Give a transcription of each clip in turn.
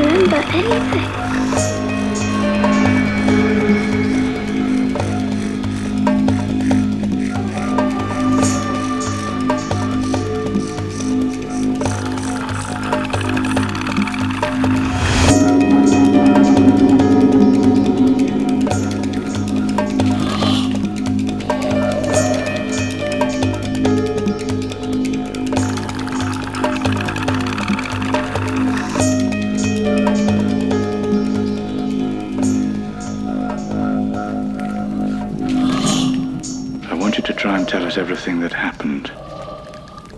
remember anything. try and tell us everything that happened.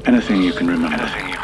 Anything you can remember. Anything you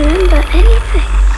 remember anything.